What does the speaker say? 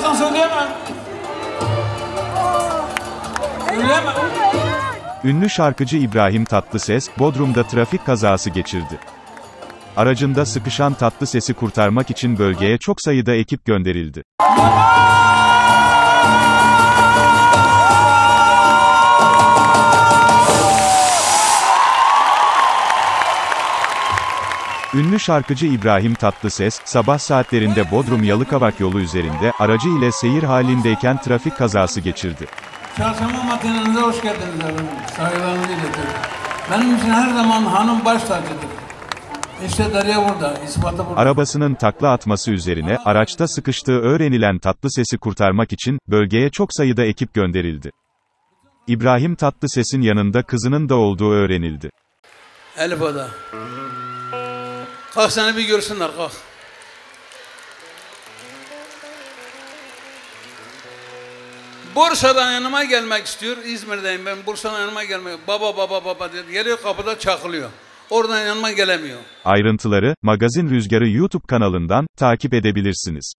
yapsan söyleyemem. Söyleyemem. Ünlü şarkıcı İbrahim Tatlıses, Bodrum'da trafik kazası geçirdi. Aracında sıkışan Tatlıses'i kurtarmak için bölgeye çok sayıda ekip gönderildi. Ünlü şarkıcı İbrahim Tatlıses, sabah saatlerinde Bodrum Yalıkavak yolu üzerinde, aracı ile seyir halindeyken trafik kazası geçirdi. Çarşamba matinenize hoş geldiniz efendim. Saygılarımı iletiyorum. Benim için her zaman hanım baş tacıdır. İşte Derya burada, ispatı burada. Arabasının takla atması üzerine, araçta sıkıştığı öğrenilen Tatlıses'i kurtarmak için, bölgeye çok sayıda ekip gönderildi. İbrahim Tatlıses'in yanında kızının da olduğu öğrenildi. Elif o da. Kalk seni bir görsünler kalk. Bursa'dan yanıma gelmek istiyor. İzmir'deyim ben. Bursa'dan yanıma gelmek. Baba baba baba diyor. Geliyor kapıda çakılıyor. Oradan yanıma gelemiyor. Ayrıntıları, Magazin Rüzgarı YouTube kanalından, takip edebilirsiniz.